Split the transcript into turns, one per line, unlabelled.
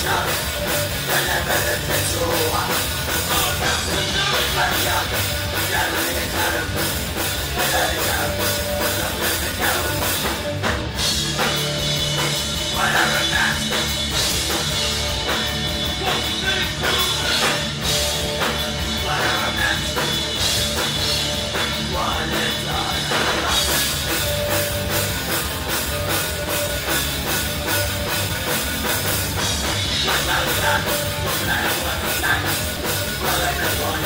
Shall never the Thank you.